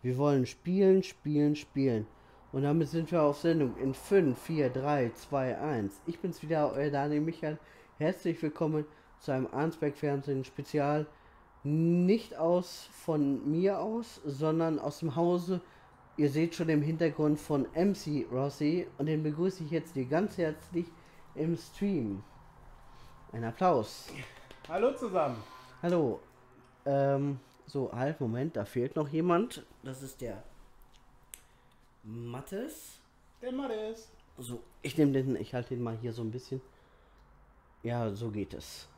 Wir wollen spielen, spielen, spielen. Und damit sind wir auf Sendung in 5, 4, 3, 2, 1. Ich bin's wieder, euer Daniel Michael. Herzlich willkommen zu einem Arnsberg Fernsehen Spezial. Nicht aus von mir aus, sondern aus dem Hause. Ihr seht schon im Hintergrund von MC Rossi und den begrüße ich jetzt hier ganz herzlich im Stream. Ein Applaus. Hallo zusammen. Hallo. Ähm, so, halt, Moment, da fehlt noch jemand. Das ist der Mattes. Der Mattes. So, ich nehme den, ich halte den mal hier so ein bisschen. Ja, so geht es.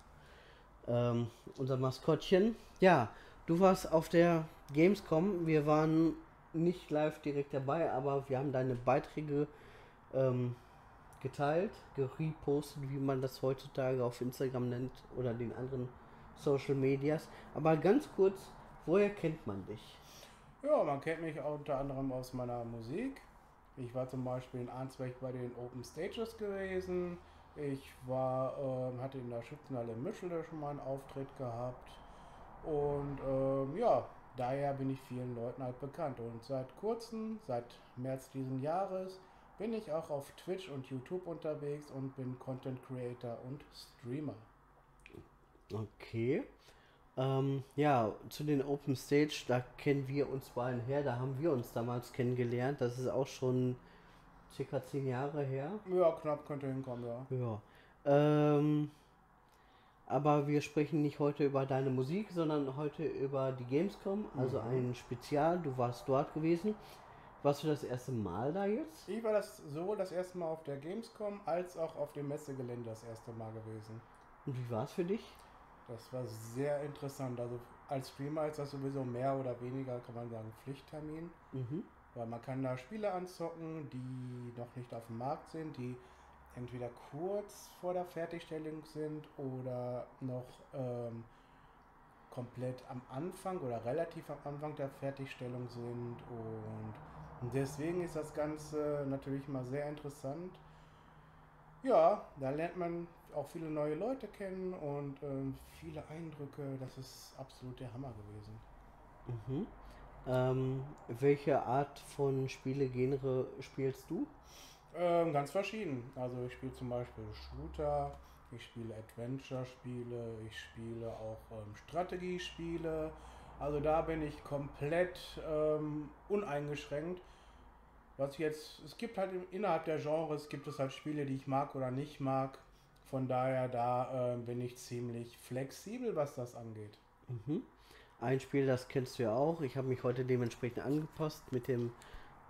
Ähm, unser Maskottchen. Ja, du warst auf der Gamescom. Wir waren nicht live direkt dabei, aber wir haben deine Beiträge ähm, geteilt, gerepostet, wie man das heutzutage auf Instagram nennt oder den anderen Social Medias. Aber ganz kurz, woher kennt man dich? Ja, man kennt mich unter anderem aus meiner Musik. Ich war zum Beispiel in Arnsberg bei den Open Stages gewesen. Ich war, ähm, hatte in der Schützenhalle Mischele schon mal einen Auftritt gehabt. Und ähm, ja, daher bin ich vielen Leuten halt bekannt. Und seit kurzem, seit März diesen Jahres, bin ich auch auf Twitch und YouTube unterwegs und bin Content Creator und Streamer. Okay. Ähm, ja, zu den Open Stage, da kennen wir uns beiden her, da haben wir uns damals kennengelernt. Das ist auch schon circa zehn Jahre her. Ja, knapp könnte hinkommen, ja. Ja. Ähm, aber wir sprechen nicht heute über deine Musik, sondern heute über die Gamescom, also Mhm. ein Spezial. Du warst dort gewesen. Warst du das erste Mal da jetzt? Ich war das sowohl das erste Mal auf der Gamescom als auch auf dem Messegelände das erste Mal gewesen. Und wie war es für dich? Das war sehr interessant. Also als Streamer ist das sowieso mehr oder weniger, kann man sagen, Pflichttermin. Mhm. Weil man kann da Spiele anzocken, die noch nicht auf dem Markt sind, die entweder kurz vor der Fertigstellung sind oder noch ähm, komplett am Anfang oder relativ am Anfang der Fertigstellung sind. Und deswegen ist das Ganze natürlich mal sehr interessant. Ja, da lernt man auch viele neue Leute kennen und ähm, viele Eindrücke. Das ist absolut der Hammer gewesen. Mhm. Ähm, welche Art von Spielegenre spielst du? Ähm, ganz verschieden. Also ich spiele zum Beispiel Shooter, ich spiele Adventure-Spiele, ich spiele auch ähm, Strategiespiele. Also da bin ich komplett ähm, uneingeschränkt. Was jetzt, es gibt halt innerhalb der Genres gibt es halt Spiele, die ich mag oder nicht mag. Von daher da ähm, bin ich ziemlich flexibel, was das angeht. Mhm. Ein Spiel, das kennst du ja auch. Ich habe mich heute dementsprechend angepasst mit dem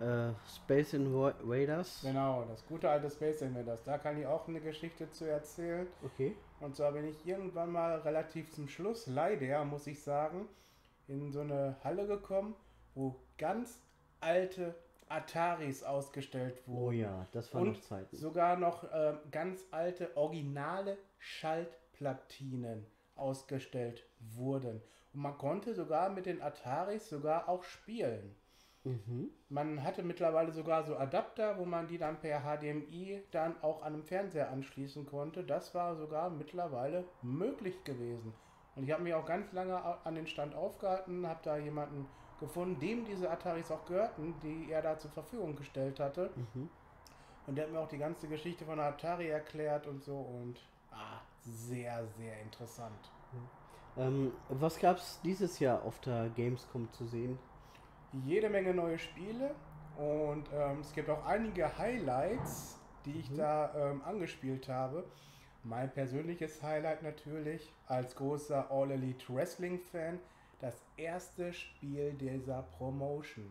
äh, Space Invaders. Genau, das gute alte Space Invaders. Da kann ich auch eine Geschichte zu erzählen. Okay. Und zwar bin ich irgendwann mal relativ zum Schluss, leider muss ich sagen, in so eine Halle gekommen, wo ganz alte Ataris ausgestellt wurden. Oh ja, das waren Und noch Zeiten. sogar noch ähm, ganz alte, originale Schaltplatinen ausgestellt wurden. Und man konnte sogar mit den Ataris sogar auch spielen. Mhm. Man hatte mittlerweile sogar so Adapter, wo man die dann per HDMI dann auch an einem Fernseher anschließen konnte. Das war sogar mittlerweile möglich gewesen. Und ich habe mich auch ganz lange an den Stand aufgehalten, habe da jemanden gefunden, dem diese Ataris auch gehörten, die er da zur Verfügung gestellt hatte. Mhm. Und der hat mir auch die ganze Geschichte von Atari erklärt und so. Und ah, sehr, sehr interessant. Ähm, was gab es dieses Jahr auf der Gamescom zu sehen? jede Menge neue Spiele und ähm, es gibt auch einige Highlights, die ich Mhm. da ähm, angespielt habe. Mein persönliches Highlight natürlich als großer All Elite Wrestling Fan das erste Spiel dieser Promotion.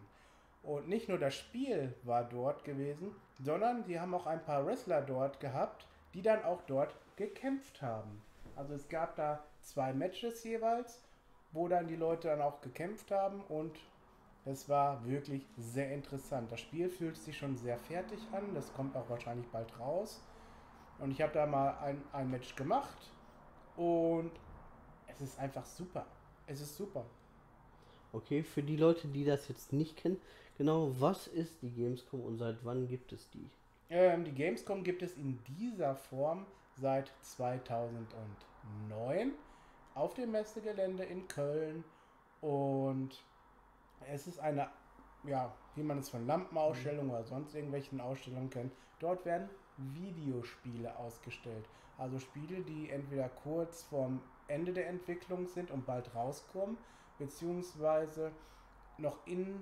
Und nicht nur das Spiel war dort gewesen, sondern sie haben auch ein paar Wrestler dort gehabt, die dann auch dort gekämpft haben. Also es gab da zwei Matches jeweils, wo dann die Leute dann auch gekämpft haben und es war wirklich sehr interessant. Das Spiel fühlt sich schon sehr fertig an. Das kommt auch wahrscheinlich bald raus. Und ich habe da mal ein, ein Match gemacht. Und es ist einfach super. Es ist super. Okay, für die Leute, die das jetzt nicht kennen, genau, was ist die Gamescom und seit wann gibt es die? Ähm, die Gamescom gibt es in dieser Form seit 2009 auf dem Messegelände in Köln. Und es ist eine ja, wie man es von Lampenausstellungen oder sonst irgendwelchen Ausstellungen kennt. Dort werden Videospiele ausgestellt. Also Spiele, die entweder kurz vorm Ende der Entwicklung sind und bald rauskommen, beziehungsweise noch in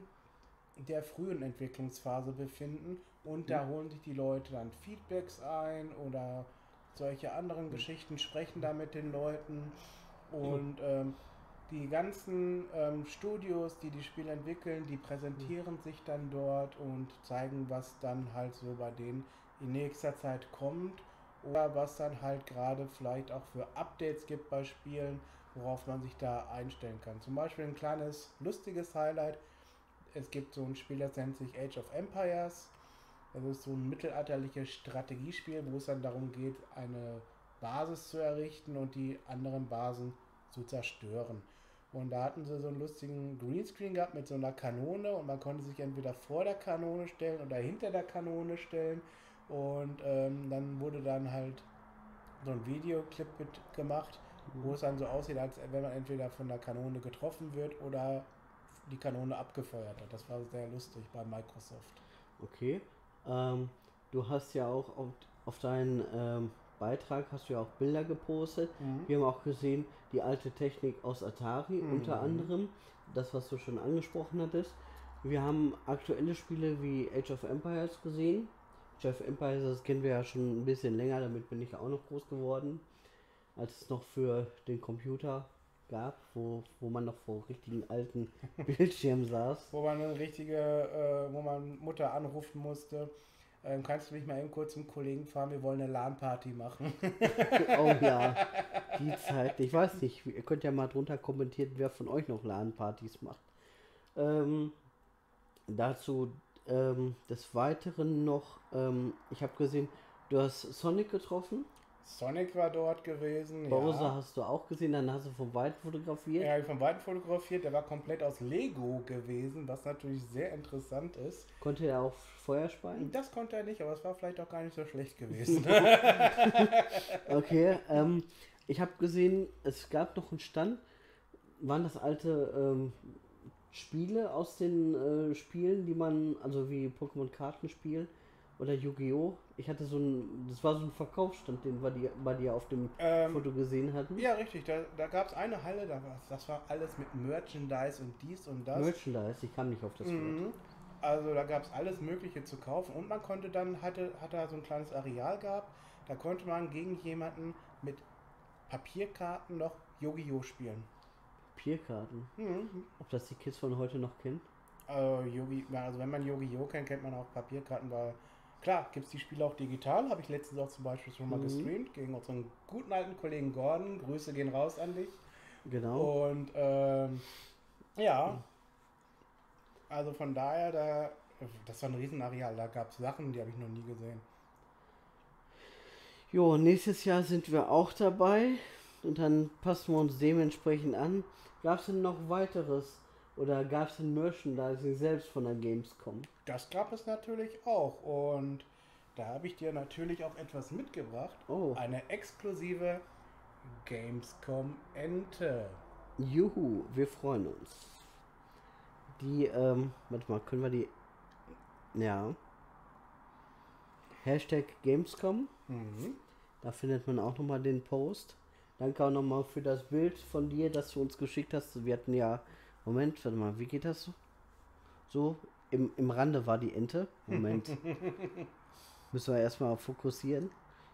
der frühen Entwicklungsphase befinden. Und da holen sich die Leute dann Feedbacks ein oder solche anderen Geschichten, sprechen da mit den Leuten. Und ähm, die ganzen ähm, Studios, die die Spiele entwickeln, die präsentieren sich dann dort und zeigen, was dann halt so bei denen in nächster Zeit kommt oder was dann halt gerade vielleicht auch für Updates gibt bei Spielen, worauf man sich da einstellen kann. Zum Beispiel ein kleines lustiges Highlight. Es gibt so ein Spiel, das nennt sich Age of Empires. Das ist so ein mittelalterliches Strategiespiel, wo es dann darum geht, eine Basis zu errichten und die anderen Basen zu zerstören. Und da hatten sie so einen lustigen Greenscreen gehabt mit so einer Kanone und man konnte sich entweder vor der Kanone stellen oder hinter der Kanone stellen. Und ähm, dann wurde dann halt so ein Videoclip gemacht, wo es dann so aussieht, als wenn man entweder von der Kanone getroffen wird oder die Kanone abgefeuert hat. Das war sehr lustig bei Microsoft. Okay. Ähm, du hast ja auch auf, auf deinen ähm, Beitrag hast du ja auch Bilder gepostet. Mhm. Wir haben auch gesehen, die alte Technik aus Atari Mhm. unter anderem. Das, was du schon angesprochen hattest. Wir haben aktuelle Spiele wie Age of Empires gesehen. Age of Empires, das kennen wir ja schon ein bisschen länger, damit bin ich auch noch groß geworden. Als es noch für den Computer gab, wo, wo man noch vor richtigen alten Bildschirmen saß. Wo man eine richtige, äh, wo man Mutter anrufen musste. Ähm, kannst du mich mal eben kurz zum Kollegen fahren? Wir wollen eine LAN-Party machen. Oh ja, die Zeit. Ich weiß nicht, ihr könnt ja mal drunter kommentieren, wer von euch noch LAN-Partys macht. Ähm, dazu ähm, des Weiteren noch, ähm, ich habe gesehen, du hast Sonic getroffen. Sonic war dort gewesen. Bowser ja. hast du auch gesehen, dann hast du vom Weit fotografiert. Ja, von Weitem fotografiert. Der war komplett aus Lego gewesen, was natürlich sehr interessant ist. Konnte er auch Feuer speien? Das konnte er nicht, aber es war vielleicht auch gar nicht so schlecht gewesen. Okay, ähm, ich habe gesehen, es gab noch einen Stand. Waren das alte ähm, Spiele aus den äh, Spielen, die man, also wie Pokémon-Kartenspiel oder Yu-Gi-Oh! Ich hatte so ein, das war so ein Verkaufsstand, den wir die, bei dir auf dem ähm, Foto gesehen hatten. ja, richtig. Da, da gab es eine Halle, da war, das war alles mit Merchandise und dies und das. Merchandise, ich kam nicht auf das Wort. Mhm. Also da gab es alles Mögliche zu kaufen und man konnte dann, hatte, hatte da so ein kleines Areal gehabt, da konnte man gegen jemanden mit Papierkarten noch Yu-Gi-Oh! spielen. Papierkarten. Mhm. Ob das die Kids von heute noch kennen? Also, Yogi, also wenn man Yu-Gi-Oh! kennt, kennt man auch Papierkarten, weil klar, gibt es die Spiele auch digital, habe ich letztens auch zum Beispiel schon mal Mhm. gestreamt, gegen unseren guten alten Kollegen Gordon. Grüße gehen raus an dich. Genau. Und ähm, ja, also von daher, da, das war ein Riesenareal, da gab es Sachen, die habe ich noch nie gesehen. Jo, nächstes Jahr sind wir auch dabei und dann passen wir uns dementsprechend an. Gab es denn noch weiteres oder gab es denn Merchandising selbst von der Gamescom? Das gab es natürlich auch und da habe ich dir natürlich auch etwas mitgebracht. Oh, Eine exklusive Gamescom-Ente. juhu, wir freuen uns. Die, ähm, warte mal, können wir die, ja. Hashtag Gamescom, Mhm. da findet man auch nochmal den Post. Danke auch nochmal für das Bild von dir, das du uns geschickt hast. Wir hatten ja, Moment, warte mal, wie geht das so? So, im, im Rande war die Ente. Moment. Müssen wir erstmal fokussieren.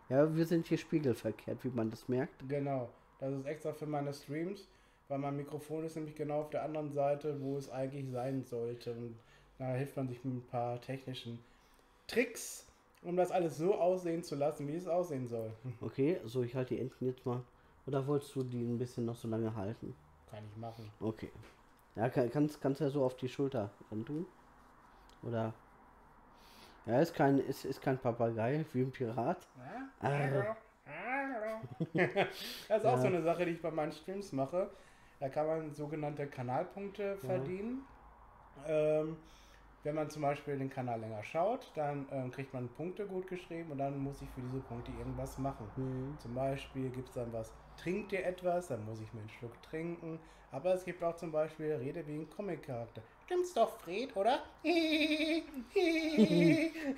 Ja, wir sind hier spiegelverkehrt, wie man das merkt. Genau, das ist extra für meine Streams, weil mein Mikrofon ist nämlich genau auf der anderen Seite, wo es eigentlich sein sollte. Und da hilft man sich mit ein paar technischen Tricks, um das alles so aussehen zu lassen, wie es aussehen soll. Okay, so ich halte die Enten jetzt mal. Oder wolltest du die ein bisschen noch so lange halten? Kann ich machen. Okay. Ja, kann, kannst, kannst ja so auf die Schulter ran tun. Oder. Ja, ist kein, ist, ist kein Papagei, wie ein Pirat. Arr. Das ist auch Ja. so eine Sache, die ich bei meinen Streams mache. Da kann man sogenannte Kanalpunkte verdienen. Ähm, wenn man zum Beispiel den Kanal länger schaut, dann ähm, kriegt man Punkte gut geschrieben und dann muss ich für diese Punkte irgendwas machen. Hm. Zum Beispiel gibt es dann was, trinkt ihr etwas, dann muss ich mir einen Schluck trinken. Aber es gibt auch zum Beispiel Rede wie ein Comic-Charakter. Stimmt's doch, Fred, oder?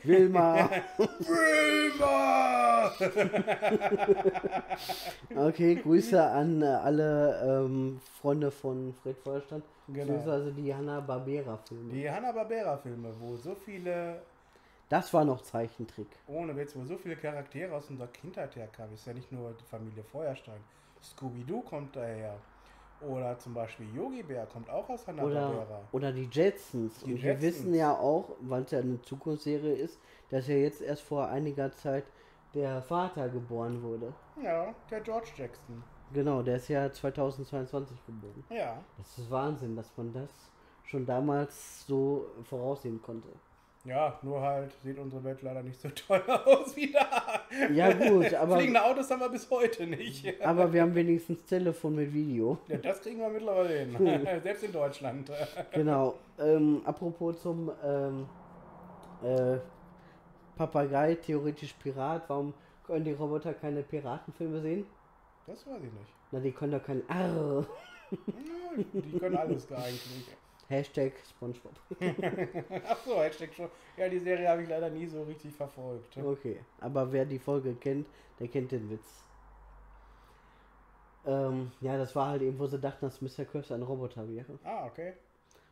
Wilma. Wilma! Okay, Grüße an äh, alle ähm, Freunde von Fred Feuerstein, Genau. beziehungsweise die Hanna-Barbera-Filme. Die Hanna-Barbera-Filme, wo so viele, Das war noch Zeichentrick. ohne Witz, wo so viele Charaktere aus unserer Kindheit herkamen. Ist ja nicht nur die Familie Feuerstein. Scooby-Doo kommt daher. Oder zum Beispiel Yogi Bär kommt auch aus Oder, Hanna-Barbera. oder die Jetsons. Die Und wir Jetsons. wissen ja auch, weil es ja eine Zukunftsserie ist, dass ja jetzt erst vor einiger Zeit der Vater geboren wurde. Ja, der George Jackson. Genau, der ist ja 2022 geboren. Ja, Das ist Wahnsinn, dass man das schon damals so voraussehen konnte. Ja, nur halt sieht unsere Welt leider nicht so toll aus wie da. Ja gut, aber, Fliegende Autos haben wir bis heute nicht. aber wir haben wenigstens Telefon mit Video. Ja, das kriegen wir mittlerweile hin. Selbst in Deutschland. Genau. Ähm, apropos zum ähm, äh, Papagei, theoretisch Pirat, warum können die Roboter keine Piratenfilme sehen? Das weiß ich nicht. Na, die können doch kein Arr. Ja, Die können alles eigentlich. Hashtag Spongebob. Achso, Hashtag schon. Ja, die Serie habe ich leider nie so richtig verfolgt. Okay, aber wer die Folge kennt, der kennt den Witz. Ähm, ja, das war halt eben, wo sie dachten, dass Mr. Krabs ein Roboter wäre. Und Ah, okay.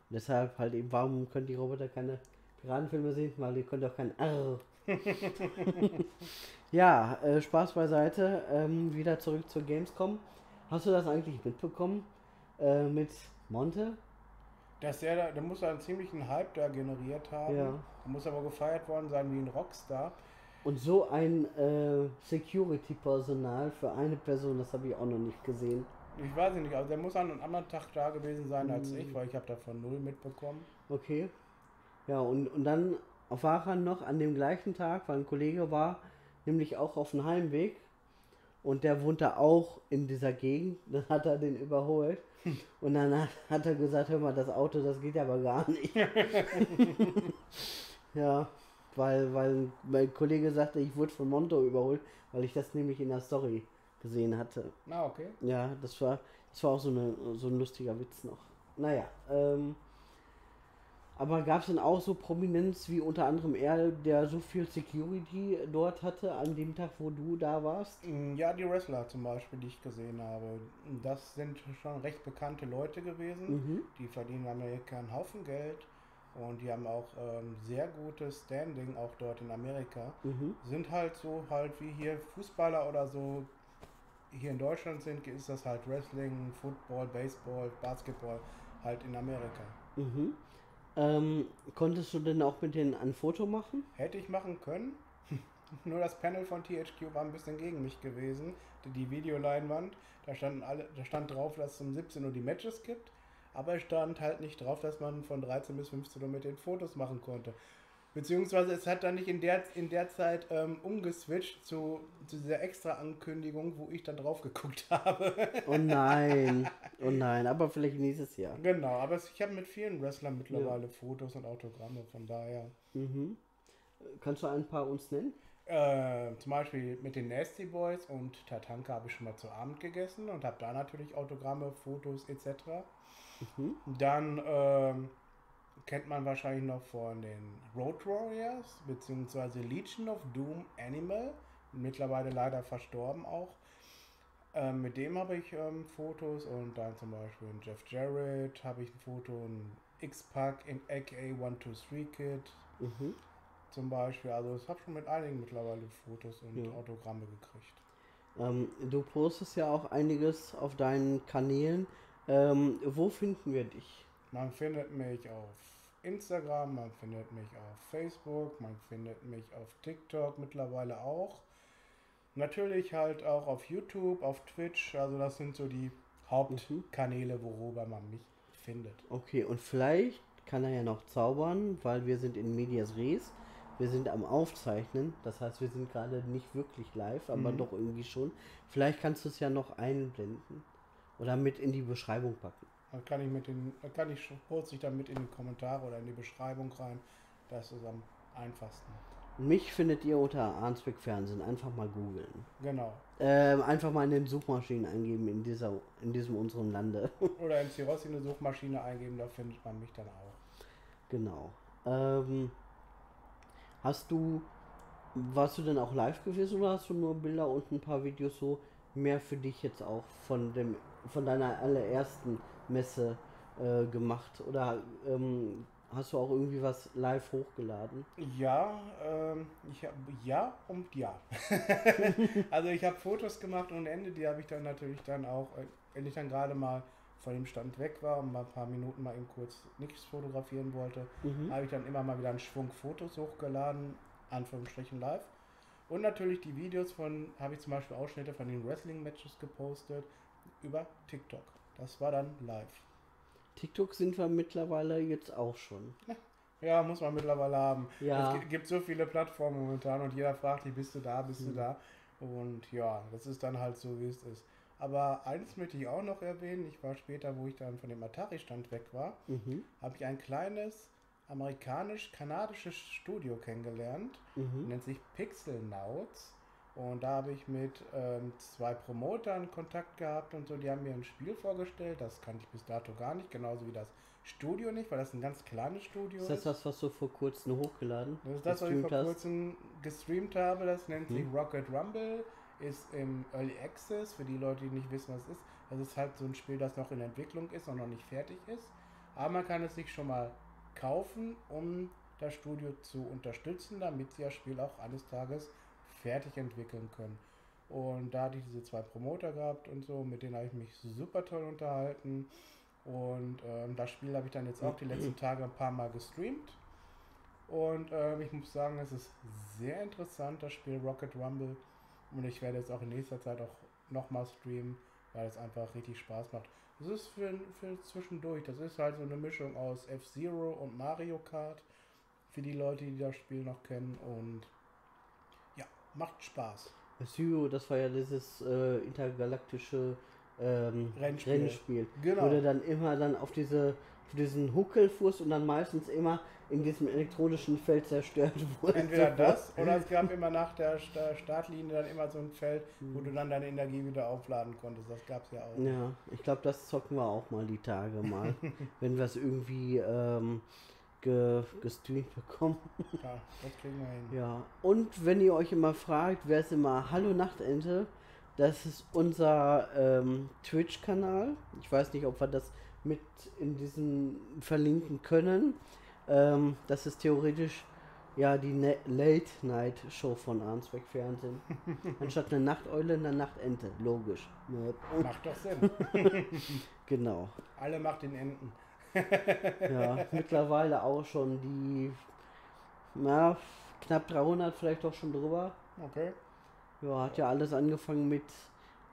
deshalb halt eben, warum können die Roboter keine Piratenfilme sehen? Weil die können doch kein Arr. ja, äh, Spaß beiseite. Ähm, wieder zurück zur Gamescom. Hast du das eigentlich mitbekommen? Äh, mit Monte? Dass der, da- der muss ja einen ziemlichen Hype da generiert haben. Ja. Der muss aber gefeiert worden sein wie ein Rockstar. Und so ein äh, Security-Personal für eine Person, das habe ich auch noch nicht gesehen. Ich weiß nicht, also der muss an einem anderen Tag da gewesen sein als Mhm. ich, weil ich habe davon null mitbekommen. Okay. Ja, und, und dann war er noch an dem gleichen Tag, weil ein Kollege war, nämlich auch auf dem Heimweg. Und der wohnt da auch in dieser Gegend. Dann hat er den überholt. Und dann hat, er gesagt, hör mal, das Auto, das geht aber gar nicht. ja, weil, weil mein Kollege sagte, ich wurde von Monto überholt, weil ich das nämlich in der Story gesehen hatte. Na, okay. Ja, das war, das war auch so, eine, so ein lustiger Witz noch. Naja, ähm, aber gab es denn auch so Prominenz wie unter anderem er, der so viel Security dort hatte an dem Tag, wo du da warst? Mm, Ja, die Wrestler zum Beispiel, die ich gesehen habe. Das sind schon recht bekannte Leute gewesen. Mhm. Die verdienen in Amerika einen Haufen Geld und die haben auch ähm, sehr gutes Standing auch dort in Amerika. Mhm. Sind halt so halt wie hier Fußballer oder so hier in Deutschland sind, ist das halt Wrestling, Football, Baseball, Basketball halt in Amerika. Mhm. Ähm, konntest du denn auch mit denen ein Foto machen? Hätte ich machen können. Nur das Panel von THQ war ein bisschen gegen mich gewesen. Die, Videoleinwand, da standen alle, da stand drauf, dass es um 17 Uhr die Matches gibt. Aber es stand halt nicht drauf, dass man von 13 bis 15 Uhr mit den Fotos machen konnte. Beziehungsweise es hat dann nicht in der, in der Zeit ähm, umgeswitcht zu, zu dieser extra Ankündigung, wo ich dann drauf geguckt habe. Oh nein, oh nein, aber vielleicht nächstes Jahr. genau, aber ich habe mit vielen Wrestlern mittlerweile Fotos und Autogramme, von daher. Mhm. Kannst du ein paar uns nennen? Äh, zum Beispiel mit den Nasty Boys und Tatanka habe ich schon mal zu Abend gegessen und habe da natürlich Autogramme, Fotos etc. Mhm. Dann ähm, kennt man wahrscheinlich noch von den Road Warriors beziehungsweise Legion of Doom Animal, mittlerweile leider verstorben auch. Ähm, mit dem habe ich ähm, Fotos und dann zum Beispiel in Jeff Jarrett habe ich ein Foto, ein X-Pac in aka 123 Kid Mhm. zum Beispiel. Also ich habe schon mit einigen mittlerweile Fotos und Ja. Autogramme gekriegt. Ähm, du postest ja auch einiges auf deinen Kanälen. Ähm, wo finden wir dich? Man findet mich auf Instagram, man findet mich auf Facebook, man findet mich auf TikTok mittlerweile auch. Natürlich halt auch auf YouTube, auf Twitch. Also das sind so die Hauptkanäle, worüber man mich findet. Okay, und vielleicht kann er ja noch zaubern, weil wir sind in Medias Res. Wir sind am Aufzeichnen, das heißt, wir sind gerade nicht wirklich live, aber Mhm. doch irgendwie schon. Vielleicht kannst du es ja noch einblenden oder mit in die Beschreibung packen. Dann kann ich mit den, dann kann ich schon ich dann mit in die Kommentare oder in die Beschreibung rein. Das ist am einfachsten. Mich findet ihr unter Arnsbeck Fernsehen. Einfach mal googeln. Genau. Ähm, einfach mal in den Suchmaschinen eingeben in dieser, in diesem unserem Lande. Oder in Cirossi eine Suchmaschine eingeben, da findet man mich dann auch. Genau. Ähm, hast du, warst du denn auch live gewesen oder hast du nur Bilder und ein paar Videos so mehr für dich jetzt auch von dem, von deiner allerersten Messe äh, gemacht? Oder ähm, hast du auch irgendwie was live hochgeladen? Ja, ähm, ich habe ja und ja. also ich habe Fotos gemacht und Ende, die habe ich dann natürlich dann auch, äh, wenn ich dann gerade mal von dem Stand weg war und mal ein paar Minuten mal eben kurz nichts fotografieren wollte, Mhm. habe ich dann immer mal wieder einen Schwung Fotos hochgeladen, Anführungsstrichen live. Und natürlich die Videos von, habe ich zum Beispiel Ausschnitte von den Wrestling-Matches gepostet über TikTok. Das war dann live. TikTok sind wir mittlerweile jetzt auch schon. Ja, muss man mittlerweile haben. Ja. Es gi- gibt so viele Plattformen momentan und jeder fragt dich, bist du da, bist Mhm. du da? Und ja, das ist dann halt so, wie es ist. Aber eins möchte ich auch noch erwähnen. Ich war später, wo ich dann von dem Atari-Stand weg war, Mhm. habe ich ein kleines amerikanisch-kanadisches Studio kennengelernt. Mhm. Nennt sich Pixel Nauts. Und da habe ich mit ähm, zwei Promotern Kontakt gehabt und so. Die haben mir ein Spiel vorgestellt. Das kannte ich bis dato gar nicht. Genauso wie das Studio nicht, weil das ein ganz kleines Studio Ist das das, was du vor kurzem hochgeladen das ist das, was ich vor hast? kurzem gestreamt habe. Das nennt sich Hm. Rocket Rumble. Ist im Early Access, für die Leute, die nicht wissen, was es ist. Das ist halt so ein Spiel, das noch in Entwicklung ist und noch nicht fertig ist. Aber man kann es sich schon mal kaufen, um das Studio zu unterstützen, damit sie das Spiel auch eines Tages fertig entwickeln können. Und da hatte ich diese zwei Promoter gehabt und so, mit denen habe ich mich super toll unterhalten. Und ähm, das Spiel habe ich dann jetzt auch die letzten Tage ein paar Mal gestreamt. Und ähm, ich muss sagen, es ist sehr interessant, das Spiel Rocket Rumble. Und ich werde jetzt auch in nächster Zeit auch nochmal streamen, weil es einfach richtig Spaß macht. Das ist für, für zwischendurch. Das ist halt so eine Mischung aus F-Zero und Mario Kart. Für die Leute, die das Spiel noch kennen. Und macht Spaß. Zero, das war ja dieses äh, intergalaktische ähm, Rennspiel. Rennspiel. Genau. Wo du dann immer dann auf diese auf diesen Huckel fuhrst und dann meistens immer in diesem elektronischen Feld zerstört wurde. Entweder das oder es gab immer nach der Sta- Startlinie dann immer so ein Feld, wo du dann deine Energie wieder aufladen konntest. Das gab es ja auch. Ja, ich glaube, das zocken wir auch mal die Tage mal, wenn wir es irgendwie ähm, ge gestreamt bekommen. Ja, das kriegen wir hin. Ja, und wenn ihr euch immer fragt, wer ist immer Hallo Nachtente, das ist unser ähm, Twitch-Kanal. Ich weiß nicht, ob wir das mit in diesem verlinken können. Ähm, das ist theoretisch ja die Ne- Late-Night-Show von Arnsberg Fernsehen. Anstatt eine Nachteule, eine Nachtente. Logisch. Ne? Macht doch Sinn. Genau. Alle macht den Enten. Ja, mittlerweile auch schon die na, knapp 300, vielleicht auch schon drüber. Okay. Ja, hat ja alles angefangen mit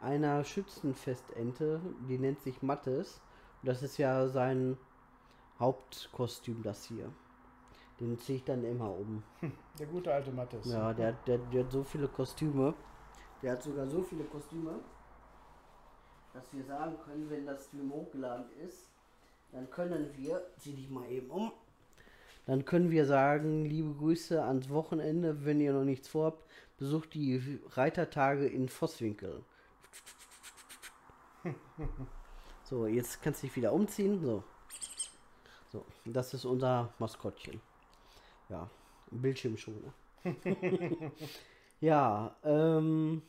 einer Schützenfestente, die nennt sich Mattes. Und das ist ja sein Hauptkostüm, das hier. Den ziehe ich dann immer um. Der gute alte Mattes. Ja, der, der, der hat so viele Kostüme. Der hat sogar so viele Kostüme, dass wir sagen können, wenn das Stream hochgeladen ist, dann können wir, zieh dich mal eben um, dann können wir sagen, liebe Grüße ans Wochenende, wenn ihr noch nichts vorhabt, besucht die Reitertage in Vosswinkel. So, jetzt kannst du dich wieder umziehen. So. So, das ist unser Maskottchen. Ja, Bildschirmschoner. ja, ähm.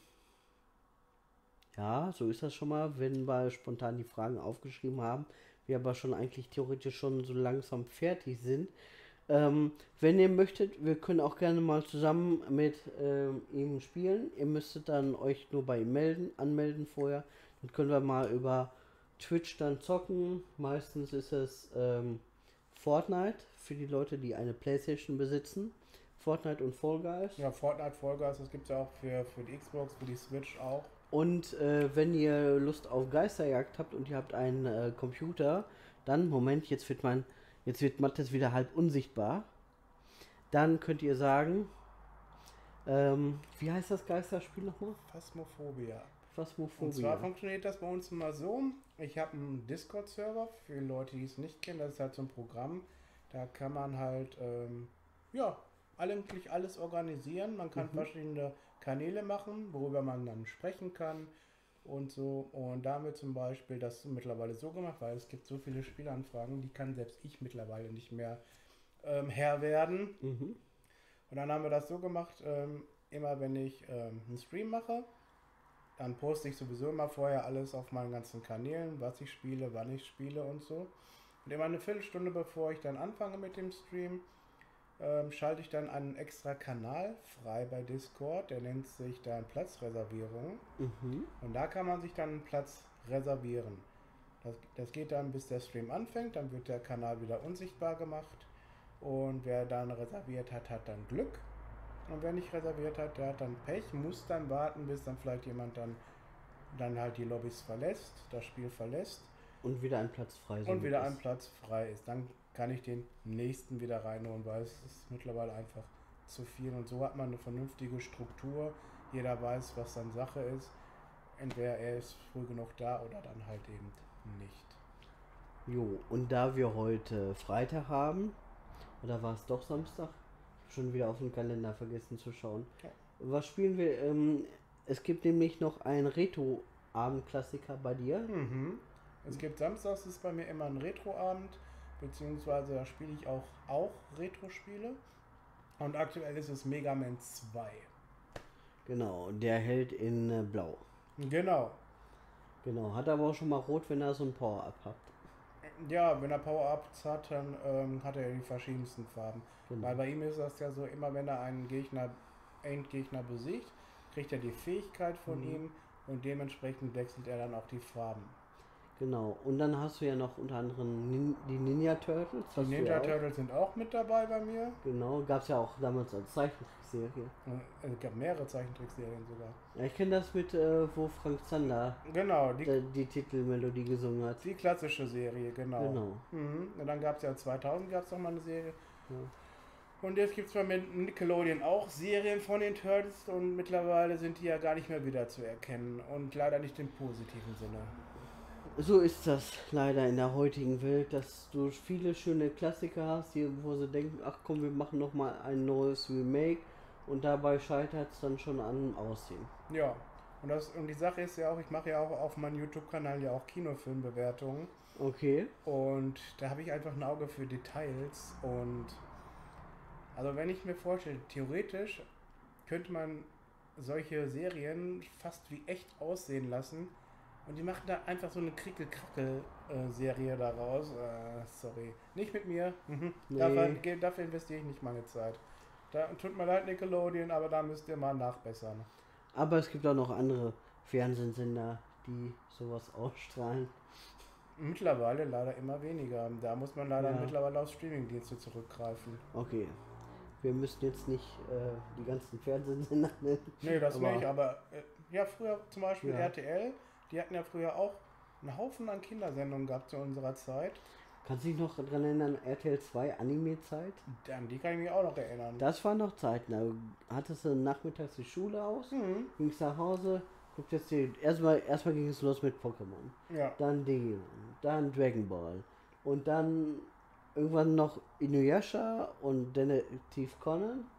Ja, so ist das schon mal, wenn wir spontan die Fragen aufgeschrieben haben. Wir aber schon eigentlich theoretisch schon so langsam fertig sind. Ähm, wenn ihr möchtet, wir können auch gerne mal zusammen mit ähm, ihm spielen. Ihr müsstet dann euch nur bei ihm melden, anmelden vorher. Dann können wir mal über Twitch dann zocken. Meistens ist es ähm, Fortnite für die Leute, die eine Playstation besitzen. Fortnite und Fall Guys. Ja, Fortnite, Vollgas, das gibt es ja auch für, für die Xbox, für die Switch auch. Und äh, wenn ihr Lust auf Geisterjagd habt und ihr habt einen äh, Computer, dann, Moment, jetzt wird mein, jetzt wird Mattes wieder halb unsichtbar. Dann könnt ihr sagen, ähm, wie heißt das Geisterspiel nochmal? Phasmophobia. Und zwar Phasmophobia. funktioniert das bei uns immer so. Ich habe einen Discord-Server für Leute, die es nicht kennen. Das ist halt so ein Programm. Da kann man halt, ähm, ja, eigentlich alles organisieren. Man kann Mhm. verschiedene Kanäle machen, worüber man dann sprechen kann und so. Und damit zum Beispiel das mittlerweile so gemacht, weil es gibt so viele Spielanfragen, die kann selbst ich mittlerweile nicht mehr ähm, Herr werden. Mhm. Und dann haben wir das so gemacht, ähm, immer wenn ich ähm, einen Stream mache, dann poste ich sowieso immer vorher alles auf meinen ganzen Kanälen, was ich spiele, wann ich spiele und so. Und immer eine Viertelstunde bevor ich dann anfange mit dem Stream, ähm, schalte ich dann einen extra Kanal frei bei Discord, der nennt sich dann Platzreservierung. Mhm. Und da kann man sich dann einen Platz reservieren. Das, das geht dann, bis der Stream anfängt, dann wird der Kanal wieder unsichtbar gemacht. Und wer dann reserviert hat, hat dann Glück. Und wer nicht reserviert hat, der hat dann Pech, muss dann warten, bis dann vielleicht jemand dann, dann halt die Lobbys verlässt, das Spiel verlässt Und wieder ein Platz frei. so und wie wieder das. ein Platz frei ist. Dann kann ich den nächsten wieder reinholen, weil es ist mittlerweile einfach zu viel. Und so hat man eine vernünftige Struktur. Jeder weiß, was dann Sache ist. Entweder er ist früh genug da oder dann halt eben nicht. Jo, und da wir heute Freitag haben, oder war es doch Samstag? Schon wieder auf den Kalender vergessen zu schauen. Ja. Was spielen wir? Ähm, es gibt nämlich noch einen Retro-Abend-Klassiker bei dir. Mhm. Es gibt samstags ist bei mir immer ein Retroabend, beziehungsweise da spiele ich auch, auch Retro-Spiele. Und aktuell ist es Mega Man 2. Genau, der hält in äh, Blau. Genau. Genau, hat aber auch schon mal rot, wenn er so ein Power-Up hat. Ja, wenn er Power-Ups hat, dann ähm, hat er die verschiedensten Farben. Genau. Weil bei ihm ist das ja so, immer wenn er einen Gegner, Endgegner besiegt, kriegt er die Fähigkeit von Mhm. ihm und dementsprechend wechselt er dann auch die Farben. Genau, und dann hast du ja noch unter anderem Nin die Ninja Turtles. Die Ninja ja auch. Turtles sind auch mit dabei bei mir. Genau, gab es ja auch damals als Zeichentrickserie. Äh, Es gab mehrere Zeichentrickserien sogar. Ja, ich kenne das mit, äh, wo Frank Zander Genau, die, äh, die Titelmelodie gesungen hat. die klassische Serie, genau. Genau. Mhm. Und dann gab es ja 2000 gab es noch mal eine Serie. Ja. Und jetzt gibt es bei Nickelodeon auch Serien von den Turtles und mittlerweile sind die ja gar nicht mehr wieder zu erkennen und leider nicht im positiven Sinne. So ist das leider in der heutigen Welt, dass du viele schöne Klassiker hast, die, wo sie denken, ach komm, wir machen noch mal ein neues Remake und dabei scheitert es dann schon an Aussehen. Ja, und, das, und die Sache ist ja auch, ich mache ja auch auf meinem YouTube-Kanal ja auch Kinofilmbewertungen Okay, und da habe ich einfach ein Auge für Details und also wenn ich mir vorstelle, theoretisch könnte man solche Serien fast wie echt aussehen lassen und die machen da einfach so eine Krickel-Krackel-Serie daraus. Äh, sorry, nicht mit mir. Mhm. Nee. Dafür, dafür investiere ich nicht meine Zeit. Da tut mir leid, Nickelodeon, aber da müsst ihr mal nachbessern. aber es gibt auch noch andere Fernsehsender, die sowas ausstrahlen. Mittlerweile leider immer weniger. Da muss man leider Ja. mittlerweile auf Streamingdienste zurückgreifen. Okay, wir müssen jetzt nicht äh, die ganzen Fernsehsender nennen. Nee, das Aber- nicht, aber äh, ja, früher zum Beispiel Ja. RTL, die hatten ja früher auch einen Haufen an Kindersendungen gehabt zu unserer Zeit. Kannst du dich noch dran erinnern, RTL 2 Anime-Zeit? An die kann ich mich auch noch erinnern. Das waren noch Zeiten, da hattest du nachmittags die Schule aus, Mhm. gingst nach Hause, gucktest dir, erstmal, erstmal ging es los mit Pokémon, Ja. dann Digimon, dann Dragon Ball und dann irgendwann noch Inuyasha und Detektiv Conan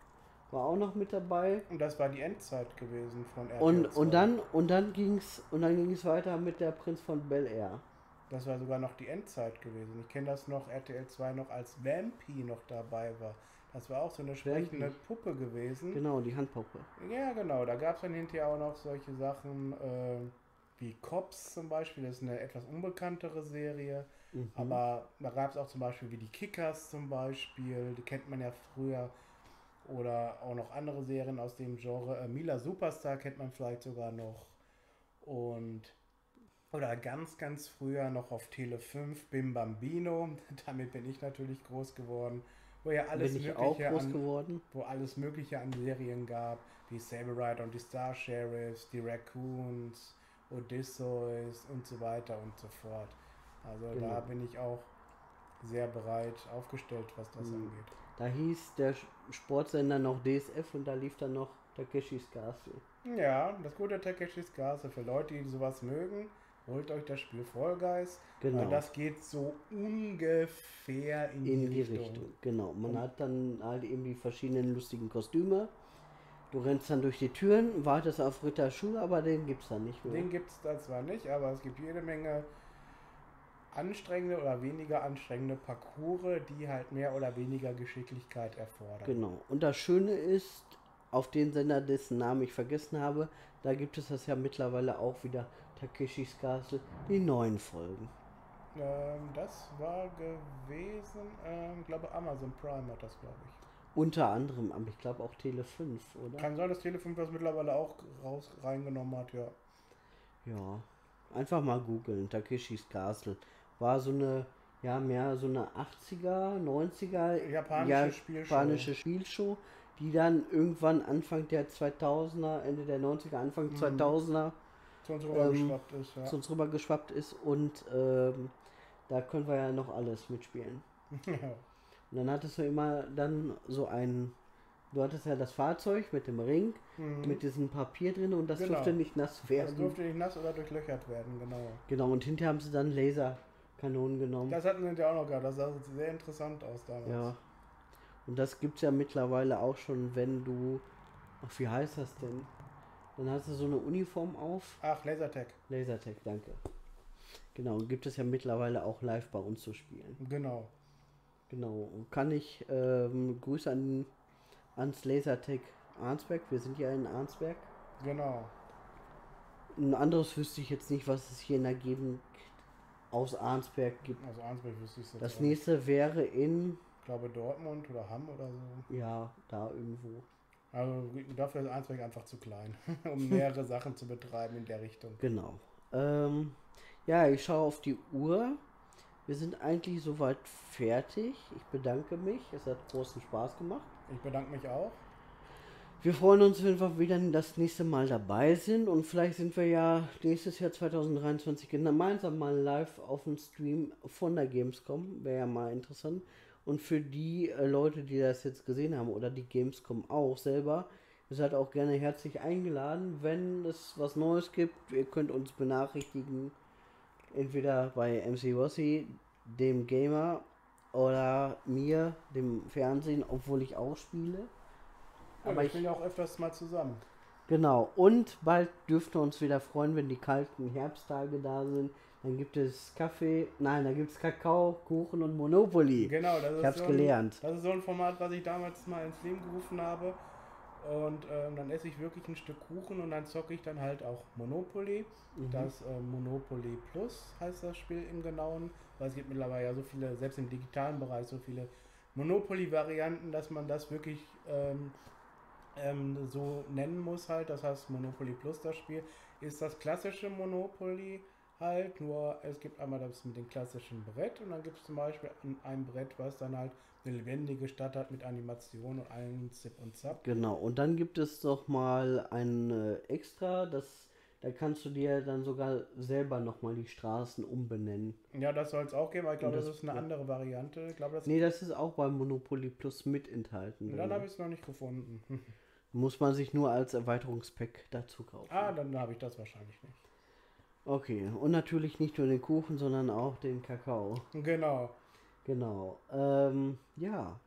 war auch noch mit dabei. Und das war die Endzeit gewesen von RTL. Und, 2. und dann und dann ging's und dann ging es weiter mit der Prinz von Bel Air. Das war sogar noch die Endzeit gewesen. Ich kenne das noch, RTL 2 noch als Vampy noch dabei war. Das war auch so eine sprechende Vampy. Puppe gewesen. Genau, die Handpuppe. Ja, genau. Da gab es dann hinterher auch noch solche Sachen äh, wie Cops zum Beispiel. Das ist eine etwas unbekanntere Serie. Mhm. Aber da gab es auch zum Beispiel wie die Kickers zum Beispiel. Die kennt man ja früher. Oder auch noch andere Serien aus dem Genre. Äh, Mila Superstar kennt man vielleicht sogar noch. Und oder ganz, ganz früher noch auf Tele 5 Bim Bambino. Damit bin ich natürlich groß geworden. Wo ja alles Mögliche an, geworden. wo alles Mögliche an Serien gab, wie Saber Rider und die Star Sheriffs, die Raccoons, Odysseus und so weiter und so fort. Also da Genau. bin ich auch sehr breit aufgestellt, was das Mhm. angeht. Da hieß der Sportsender noch DSF und da lief dann noch Takeshis Castle. Ja, das gute Takeshis Castle für Leute, die sowas mögen, holt euch das Spiel Fall Guys, Genau. weil das geht so ungefähr in, in die Richtung. Genau. Man Und- hat dann halt eben die verschiedenen lustigen Kostüme. Du rennst dann durch die Türen, wartest auf Ritter Schuh, aber den gibt's dann nicht mehr. Den gibt es da zwar nicht, aber es gibt jede Menge anstrengende oder weniger anstrengende Parcours, die halt mehr oder weniger Geschicklichkeit erfordern. Genau. Und das Schöne ist, auf den Sender, dessen Namen ich vergessen habe, da gibt es das ja mittlerweile auch wieder Takeshis Castle, die neuen Folgen. Ähm, das war gewesen, ähm, glaube Amazon Prime hat das, glaube ich. Unter anderem, aber ich glaube auch Tele 5, oder? Kann sein, dass Tele 5 das mittlerweile auch raus reingenommen hat, ja. Ja, einfach mal googeln, Takeshis Castle. War so eine, ja, mehr so eine 80er, 90er Japanische ja, Spielshow. japanische Spielshow, die dann irgendwann Anfang der 2000er, Ende der 90er, Anfang Mhm. 2000er Zu uns rüber Ähm, ist, ja. zu uns rüber geschwappt ist und ähm, da können wir ja noch alles mitspielen. ja. Und dann hattest du immer dann so ein, du hattest ja das Fahrzeug mit dem Ring, Mhm. mit diesem Papier drin und das Genau. durfte nicht nass Das werden. durfte nicht nass oder durchlöchert werden, genau. Genau, und hinterher haben sie dann Laserkanonen genommen. Das hatten sie ja auch noch gehabt, das sah sehr interessant aus damals. ja. Und das gibt es ja mittlerweile auch schon, wenn du, ach, wie heißt das denn? Dann hast du so eine Uniform auf. Ach, Lasertag, Lasertag, danke. Genau, gibt es ja mittlerweile auch live bei uns zu spielen. genau. Genau, kann ich ähm, Grüße an, ans Lasertag Arnsberg. Wir sind ja in Arnsberg. Genau. Ein anderes wüsste ich jetzt nicht, was es hier in der Gegend aus Arnsberg gibt. Also Arnsberg wüsste ich jetzt Das nicht. nächste wäre in, Ich glaube Dortmund oder Hamm oder so. ja, da irgendwo. Also dafür ist Arnsberg einfach zu klein, um mehrere Sachen zu betreiben in der Richtung. Genau. Ähm, ja, ich schaue auf die Uhr. Wir sind eigentlich soweit fertig. Ich bedanke mich. Es hat großen Spaß gemacht. Ich bedanke mich auch. Wir freuen uns, wenn wir wieder das nächste Mal dabei sind. Und vielleicht sind wir ja nächstes Jahr 2023 gemeinsam mal live auf dem Stream von der Gamescom. Wäre ja mal interessant. Und für die äh, Leute, die das jetzt gesehen haben oder die Gamescom auch selber, ihr seid auch gerne herzlich eingeladen, wenn es was Neues gibt. Ihr könnt uns benachrichtigen, entweder bei MC Rossi, dem Gamer, oder mir, dem Fernsehen, obwohl ich auch spiele. Aber Aber ich ich- bin ja auch öfters mal zusammen. Genau, und bald dürften wir uns wieder freuen, wenn die kalten Herbsttage da sind. Dann gibt es Kaffee, nein, da gibt es Kakao, Kuchen und Monopoly. Genau, das Ich ist hab's so gelernt. Ein, das ist so ein Format, was ich damals mal ins Leben gerufen habe. Und ähm, dann esse ich wirklich ein Stück Kuchen und dann zocke ich dann halt auch Monopoly. Mhm. Das äh, Monopoly Plus heißt das Spiel im Genauen, weil es gibt mittlerweile ja so viele, selbst im digitalen Bereich, so viele Monopoly-Varianten, dass man das wirklich ähm, ähm, so nennen muss halt. Das heißt Monopoly Plus das Spiel ist das klassische Monopoly halt, nur es gibt einmal das mit dem klassischen Brett und dann gibt es zum Beispiel ein, Brett, was dann halt eine lebendige Stadt hat mit Animation und allen Zip und Zap. Genau, und dann gibt es noch mal ein äh, Extra, das, da kannst du dir dann sogar selber noch mal die Straßen umbenennen. Ja, das soll es auch geben, aber ich glaube, das, das- ist eine andere Variante. Ich glaube, das Nee, das ist auch beim Monopoly Plus mit enthalten. dann habe ich es noch nicht gefunden. Muss man sich nur als Erweiterungspack dazu kaufen. ah, dann habe ich das wahrscheinlich nicht. Okay, und natürlich nicht nur den Kuchen, sondern auch den Kakao. Genau. Genau. Ähm, ja,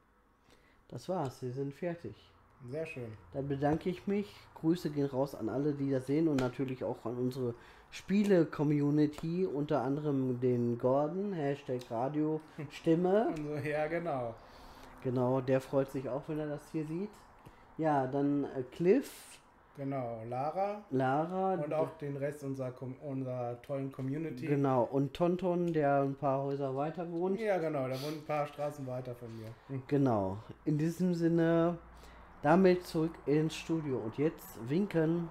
das war's. Wir sind fertig. Sehr schön. Dann bedanke ich mich. Grüße gehen raus an alle, die das sehen und natürlich auch an unsere Spiele-Community, unter anderem den Gordon, Hashtag Radio Stimme. Ja, genau. Genau, der freut sich auch, wenn er das hier sieht. Ja, dann äh, Cliff, Genau. Lara Lara, und auch den Rest unserer, unserer tollen Community. genau, und Tonton, der ein paar Häuser weiter wohnt. Ja, genau. Da wohnen ein paar Straßen weiter von mir. Genau. In diesem Sinne, damit zurück ins Studio. Und jetzt winken.